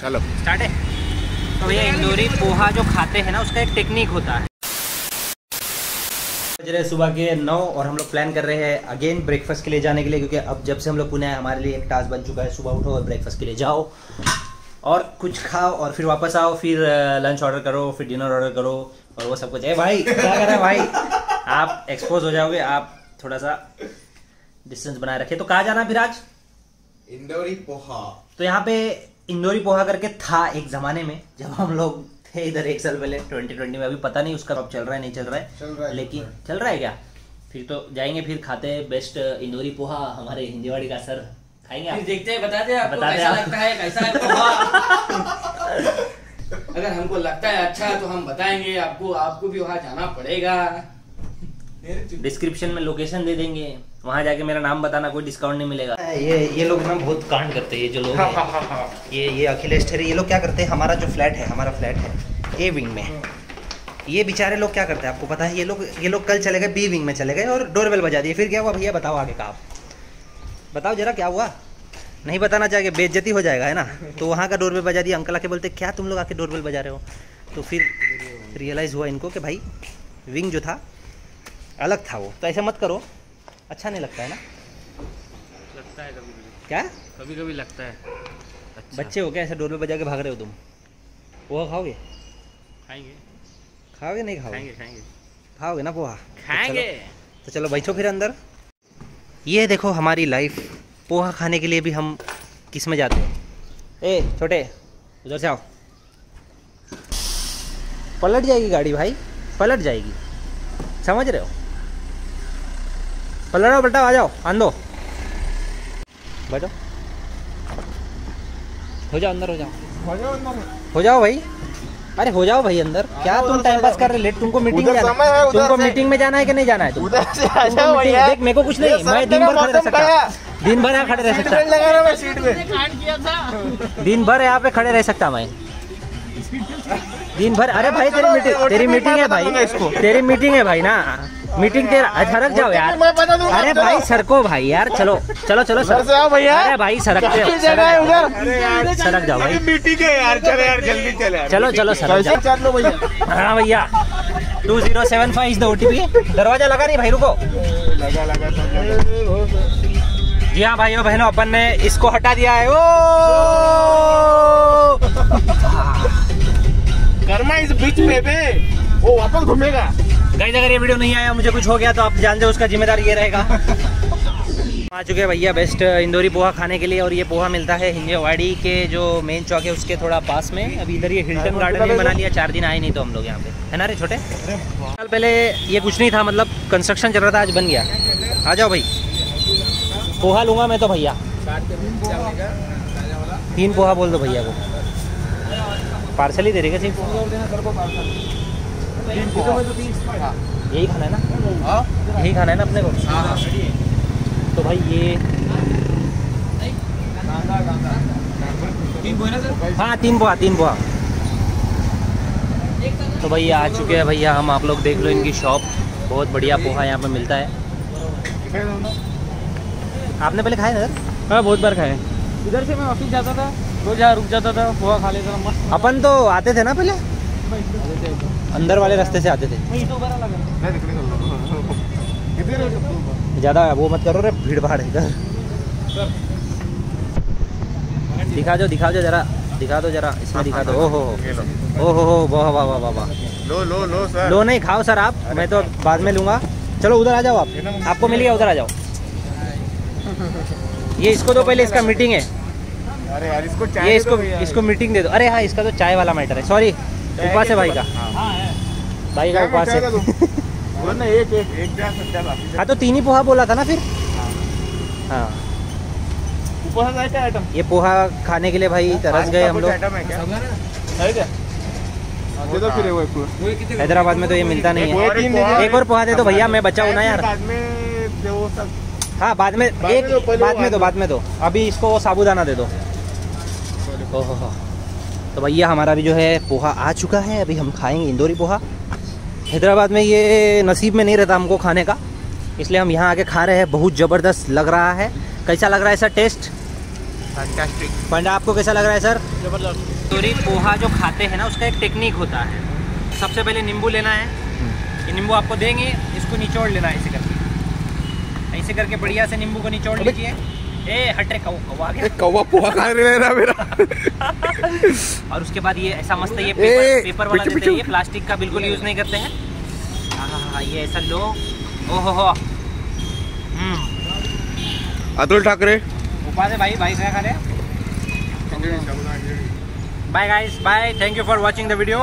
चलो। स्टार्ट है। तो भैया इंदौरी पोहा जो खाते हैं ना उसका एक टेक्निक होता है। बज रहे सुबह के नौ और हम लोग प्लान कर रहे हैं अगेन ब्रेकफास्ट के लिए जाने के लिए क्योंकि अब जब से हम लोग पुणे आए हमारे लिए एक टास्क बन चुका है सुबह उठो और ब्रेकफास्ट के लिए जाओ। और कुछ खाओ और फिर वापस आओ फिर लंच ऑर्डर करो फिर डिनर ऑर्डर करो और वो सब कुछ। है भाई क्या कर रहे हैं भाई? आप एक्सपोज हो जाओगे आप थोड़ा सा डिस्टेंस बनाए रखे तो कहाँ जाना फिर आज? इंदौरी पोहा। तो यहाँ पे इंदौरी पोहा करके था एक जमाने में जब हम लोग थे इधर एक साल पहले 2020 में अभी पता नहीं उसका कब चल रहा है नहीं चल रहा है चल रहा है, लेकिन चल रहा है क्या? फिर तो जाएँगे फिर खाते हैं बेस्ट इंदौरी पोहा हमारे हिंदीवाड़ी का सर। खाएँगे फिर आप देखते हैं बताते हैं आपको कैसा आप। लगता है कैसा है पोहा? अगर हमको लगता है अच्छा तो हम बताएँगे आपको आपको भी वहाँ जाना पड़ेगा। डिस्क्रिप्शन में लोकेशन दे देंगे। वहाँ जाके मेरा नाम बताना कोई डिस्काउंट नहीं मिलेगा। ये ये लोग ना बहुत कांड करते हैं ये जो लोग हैं। ये ये अखिलेश ठेरे ये लोग क्या करते हैं? हमारा जो फ्लैट है हमारा फ्लैट है ए विंग में। ये बेचारे लोग क्या करते हैं? आपको पता है ये लोग ये लोग कल चले गए बी विंग में चले गए और डोरबेल बजा दिए। फिर क्या हुआ भैया? बताओ आगे का आप बताओ जरा क्या हुआ? नहीं बताना चाहिए बेज्जती हो जाएगा है ना? तो वहाँ का डोरबेल बजा दिया। अंकल आके बोलते क्या तुम लोग आके डोरबेल बजा रहे हो? तो फिर रियलाइज़ हुआ इनको कि भाई विंग जो था अलग था वो। तो ऐसे मत करो। अच्छा नहीं लगता है ना? लगता है कभी कभी क्या? कभी कभी लगता है। अच्छा। बच्चे हो क्या? ऐसे डोरबेल बजा के भाग रहे हो तुम? पोहा खाओगे? खाएँगे। खाओगे नहीं खाओगे? खाएँगे खाएँगे। खाओगे ना पोहा? खाएँगे। तो चलो बैठो फिर अंदर। ये देखो हमारी लाइफ पोहा खाने के लिए भी हम किसमें जाते हैं? ए छोटे उधर से आओ। पलट जाएगी गाड़ी भाई। पलट जाएगी। समझ रहे हो? पलटो बेटा आ जाओ आंदो। बैठो हो जाओ अंदर हो जाओ। हो जाओ भाई। अरे हो जाओ भाई अंदर। क्या तुम टाइम पास कर रहे लेट तुमको मीटिंग में जाना है, तुमको मीटिंग में जाना है कि नहीं जाना है? तुमको देख मेरे को कुछ नहीं। मैं दिन भर खड़े रह सकता। दिन भर यहाँ खड़े रह सकता। दिन भर यहाँ पे खड़े रह सकता मैं। दिन भर अरे भाई तेरी मीटिंग तेरी मीटिंग है भाई। तेरी मीटिंग है भाई ना। मीटिंग तेरा रख जाओ यार। अरे भाई सरको भाई यार चलो चलो चलो सर। भैया। अरे भाई सरक जाओ। उधर। सरक जाओ भाई। मीटिंग है यार चलो यार जल्दी चले चलो चलो सरक जाओ। चल भैया। हाँ भैया। Two zero seven five is the OTP दरवाज़ा लगा नहीं भाई रुको। लगा लगा जी हाँ भाइयों बहनों अपन ने इसको हटा दिया है। ओ! कर्मा इस बीच में बे वो वापस घूमेगा। गाइस अगर ये वीडियो नहीं आया मुझे कुछ हो गया तो आप जानते हो उसका जिम्मेदार ये रहेगा। आ चुके हैं भैया बेस्ट इंदौरी पोहा खाने के लिए और ये पोहा मिलता है हिंजेवाड़ी के जो मेन चौक है उसके थोड़ा पास में। अभी इधर ये हिल्टन गार्डन में बना लिया चार दिन आए नहीं तो हम लोग यहाँ पे। है ना रे छोटे? साल पहले ये कुछ नहीं था मतलब कंस्ट्रक्शन चल रहा था आज बन गया। आ जाओ भाई। पोहा लूँगा मैं तो भैया। तीन पोहा बोल दो भैया को। पार्सल ही दे रही क्या सिर्फ़? यही खाना है ना? यही खाना है ना अपने को? तो भाई ये हाँ तीन पोहा तीन पोहा तो भैया आ चुके हैं भैया हम आप लोग देख लो इनकी शॉप। बहुत बढ़िया पोहा यहाँ पे मिलता है। आपने पहले खाया ना सर? हाँ बहुत बार खाए। इधर से मैं ऑफ़िस जाता था रोज यहाँ रुक जाता था पोहा खा लेता था मस्त। अपन तो आते थे ना पहले। अंदर वाले रास्ते से आते थे। मैं तो बड़ा लगा ज़्यादा वो मत करो रे भीड़ भाड़ इधर। दिखा दो दिखा दो जरा दिखा दो जरा इसमें दिखा दो। ओहो ओहो हो वाह वाह वाह वाह वाह। लो लो लो सर। लो नहीं खाओ सर आप मैं तो बाद में लूँगा। चलो उधर आ जाओ आप। आपको मिल गया उधर आ जाओ। ये इसको तो पहले इसका मीटिंग है। अरे यार इसको चाय ये इसको इसको मीटिंग दे दो। अरे हाँ इसका तो चाय वाला मैटर है। सॉरी उपवास है भाई का। हाँ भाई का उपवास है एक एक। एक ग्लास सच्चा बाकी हाँ तो तीन ही पोहा बोला था ना फिर? हाँ। क्या आइटम ये पोहा खाने के लिए भाई तरस गए हम लोग। आइटम है क्या? है क्या? दे दो फिर वो एक हैदराबाद में तो ये मिलता नहीं है। एक और पोहा दे दो भैया मैं बचा हूँ ना यार। बाद में जो वो सब हाँ बाद में एक दो, बाद में दो बाद में दो। अभी इसको वो साबूदाना दे दो। ओहो हो। तो भैया हमारा भी जो है पोहा आ चुका है। अभी हम खाएँगे इंदौरी पोहा। हैदराबाद में ये नसीब में नहीं रहता हमको खाने का इसलिए हम यहाँ आके खा रहे हैं। बहुत ज़बरदस्त लग रहा है। कैसा लग रहा है सर टेस्ट? फैंटास्टिक पंडा आपको कैसा लग रहा है सर? ज़बरदस्त. तंदूरी पोहा जो खाते हैं ना उसका एक टेक्निक होता है। सबसे पहले नींबू लेना है। ये नींबू आपको देंगे इसको निचोड़ लेना है ऐसे करके। ऐसे करके बढ़िया से नींबू को निचोड़ लीजिए। ए हट रे कौवा आ गया। कौवा पोहा खा रहे रहा मेरा? और उसके बाद ये ऐसा मस्त है ये ए, पेपर, पेपर वाला पिच्चू, देते हैं ये प्लास्टिक का बिल्कुल यूज़ नहीं करते हैं। हाँ ये ऐसा लो। ओहो हो। हम्म। अतुल ठाकरे। से भाई भाई क्या खा रहे हैं? Bye guys bye thank you for watching the video